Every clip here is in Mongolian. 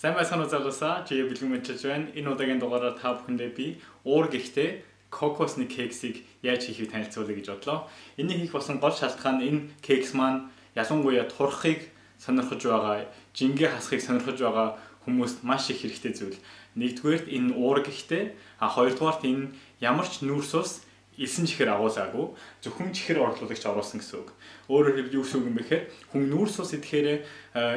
Сайн байцгаана уу залуусаа. Чи бэлгэн мэдчилж байна. Энэ удаагийн дугаараар та бүхэндээ би уур гихтээ кокосны кексийг яаж хийхийг танилцуулъя гэж бодлоо. Энийг хийх болсон гол шалтгаан энэ кекс маань ялангуяа турхыг сонирхож байгаа, жингээ хасахыг сонирхож байгаа хүмүүст маш их хэрэгтэй зүйл. Нэгдүгээрт энэ уур гихтээ, а хоёрдугаарт энэ ямар ч нүүрс ус элсэн чихэр агуулаагүй зөвхөн чихэр орлуулагч оруулсан гэсэн үг. Өөрөөр хэлбэл юу гэсэн үг юм бэ гэхээр хүн нүүрс ус идэхээр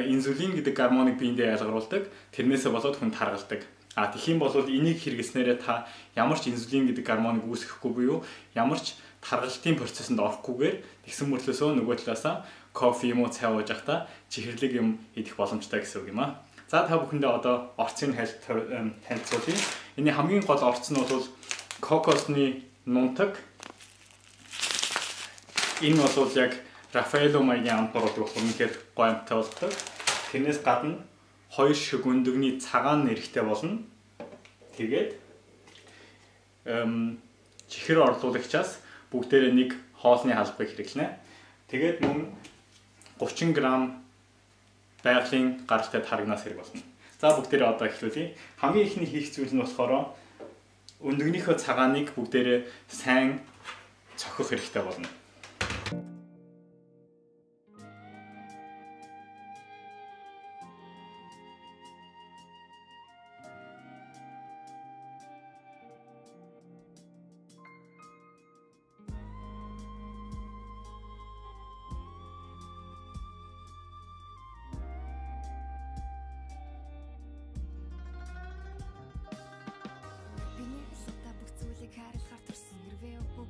инсулин гэдэг гормоныг биендээ ялгаруулдаг. Тэрнээсээ болоод хүн таргалдаг. А тэгхийн бол энийг хэрэглэснээрээ та ямар ч инсулин гэдэг гормоныг үүсгэхгүй буюу ямар ч таргалтын процессонд орохгүйгээр тэгсэн мөрлөөсөө нөгөө талаасаа кофе юм уу цай ууж байхдаа чихэрлэг юм идэх боломжтой гэсэн үг юм аа. За та бүхэндээ одоо орцын танилцуулъя. Энийн хамгийн гол орц нь бол кокосны нунтаг. Энэ бол яг Рафаэло маягийн амтнууд болох үнэхээр гоё амттай болдог. Тэрнээс гадна хоёр шиг өндөгний цагаан нэрхтээ болно. Тэгээд эм чихэр орлуулагчаас бүгдээрээ нэг хоолны халбыг хэрэглэнэ. Тэгээд мөн 30 г байгалийн гаралтай таргнаас хэрэг болно. За бүгдээрээ одоо эхлүүлье. Хамгийн ихний хийх зүйл нь болохоор өндөгнийхөө цагааныг бүгдээрээ сайн цохих хэрэгтэй болно.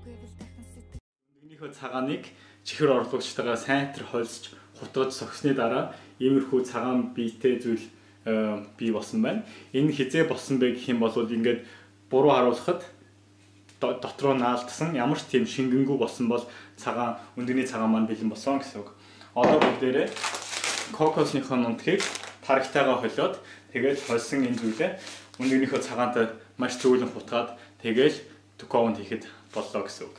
Өндөгнийхөө цагааныг чихэр орлогчтойгоо сайнтар холсч хутгаж согсны дараа иймэрхүү цагаан биетэй зүйл э, бий болсон байна. Энэ хизээ болсон бэ гэх юм бол ингээд буруу харуулхад дотроо наалдсан ямар ч тийм шингэнгүй болсон бол цагаан өндөгний цагаан маань бэлэн болсон гэсэн үг. Одоо бүгдээрээ кокосныхоо нунтгийг тарагтайгаа холиод тэгээд холсон энэ зүйлээ өндөгнийхөө цагаантай маш цөөлөн хутгаад тэгээд токонд хийхэд боллоо гэсэн үг.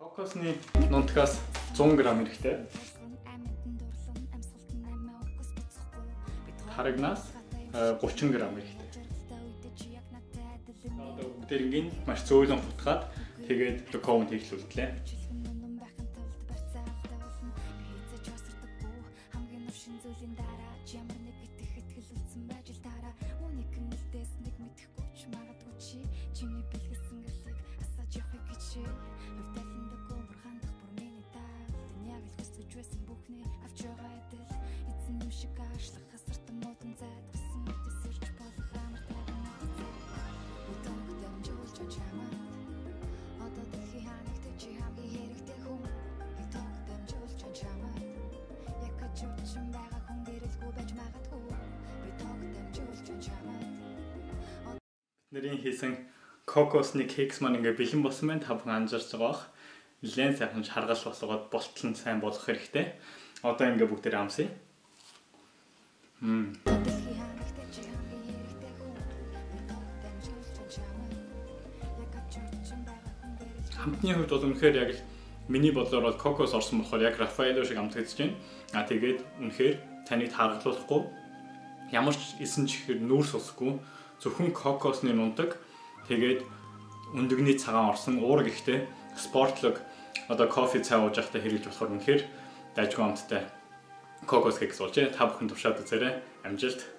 Кокосны нунтгаас 100 г хэрэгтэй. Харагнаас 30 г хэрэгтэй. Одоо бүгдэрийн маш зөөлөн хутгаад тэгээд токонд хийхлүүлтлээ. Шиг аашлах хасарт модон зайдгсан төсөрч болох амар тайван Утаг дамжуулж чамаа Одоо дэлхий ханагт чи хамгийн хэрэгтэй хүн Утаг дамжуулж чамаа Яг үчин байгаа хүн гэрэлгүй байж магадгүй тог дамжуулж чамаа Бидний хийсэн кокосны кекс маань ингээ бэлэн болсон байна. Та бүхэн анзаарч байгаа бох. Нилээн сайхан шаргал болгоод болтол нь сайн болох хэрэгтэй. Одоо ингээ бүгдээр амсъя. Мм. Хамтны хувьд бол үнэхээр яг л миний бодлоор бол кокос орсон болохоор яг Рафаэло шиг амтгаж байна. А тэгээд үнэхээр таныг тааргалуулахгүй ямар ч эсэн чихэр нүүрс усгүй зөвхөн кокосны нундаг тэгээд өндөгний цагаан орсон уураг ихтэй спортлог одоо кофе цай ууж байхдаа хэрэглэж болохоор үнэхээр дайггүй амттай кокос кекс болж та бүхэн туршаад үзээрэй. Амжилт